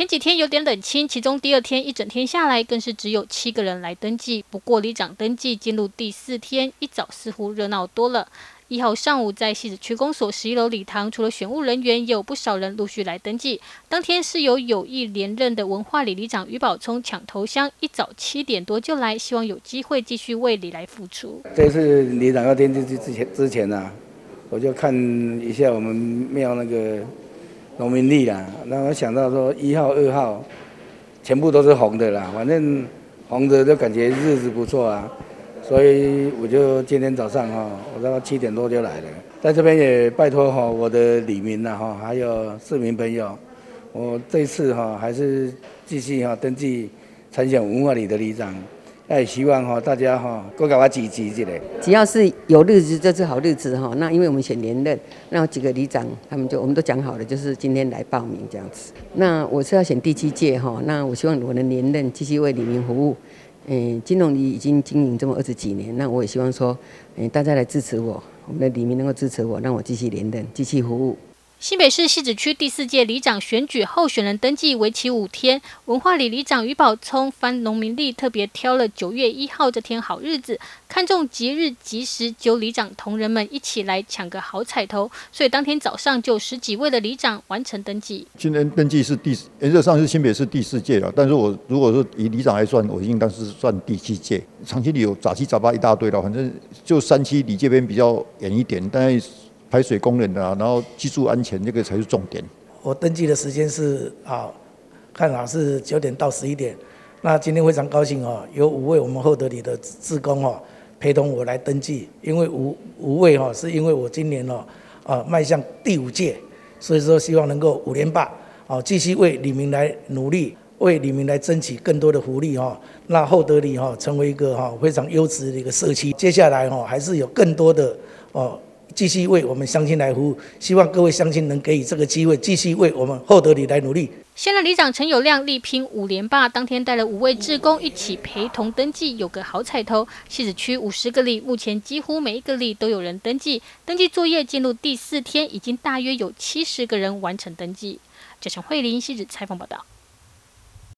前几天有点冷清，其中第二天一整天下来，更是只有七个人来登记。不过里长登记进入第四天，一早似乎热闹多了。一号上午在戏子区公所十一楼礼堂，除了选务人员，也有不少人陆续来登记。当天是由有意连任的文化里里长于宝聪抢头香，一早七点多就来，希望有机会继续为里来付出。这次里长要登记之前之前呢，我就看一下我们庙那个农民历啦，那我想到说一号、二号全部都是红的啦，反正红的就感觉日子不错啊。所以我就今天早上哈，我大概七点多就来了，在这边也拜托哈我的里民呐哈，还有市民朋友，我这次哈还是继续哈登记参选文化里的里长，也希望哈大家哈多给我支持起来。只要是有日子就是好日子哈，那因为我们选连任，那几个里长他们就我们都讲好了，就是今天来报名这样子。那我是要选第七届哈，那我希望我的连任继续为里民服务。嗯，金融里已经经营这么二十几年，那我也希望说，嗯，大家来支持我，我们的里民能够支持我，让我继续连任，继续服务。新北市西子区第四届里长选举候选人登记为期五天，文化里里长于宝聪翻农民历，特别挑了九月一号这天好日子，看中吉日吉时，就里长同仁们一起来抢个好彩头，所以当天早上就十几位的里长完成登记。今天登记是第原则上是新北市第四届了，但是我如果说以里长来算，我应当是算第七届。长期里有杂七杂八一大堆了，反正就三期里这边比较远一点，但是。排水工人啊，然后居住安全这个才是重点。我登记的时间是啊，看好是九点到十一点。那今天非常高兴哦，有五位我们厚德里的职工哦陪同我来登记。因为五五位哈，是因为我今年哦啊迈向第五届，所以说希望能够五连霸哦，继续为李明来努力，为李明来争取更多的福利哈，让厚德里哈成为一个哈非常优质的一个社区。接下来哈还是有更多的哦。继续为我们乡亲来服务，希望各位乡亲能给予这个机会，继续为我们厚德里来努力。现任里长陈友亮力拼五连霸，当天带了五位志工一起陪同登记，有个好彩头。西子区五十个里，目前几乎每一个里都有人登记。登记作业进入第四天，已经大约有七十个人完成登记。这是慧林西子采访报道。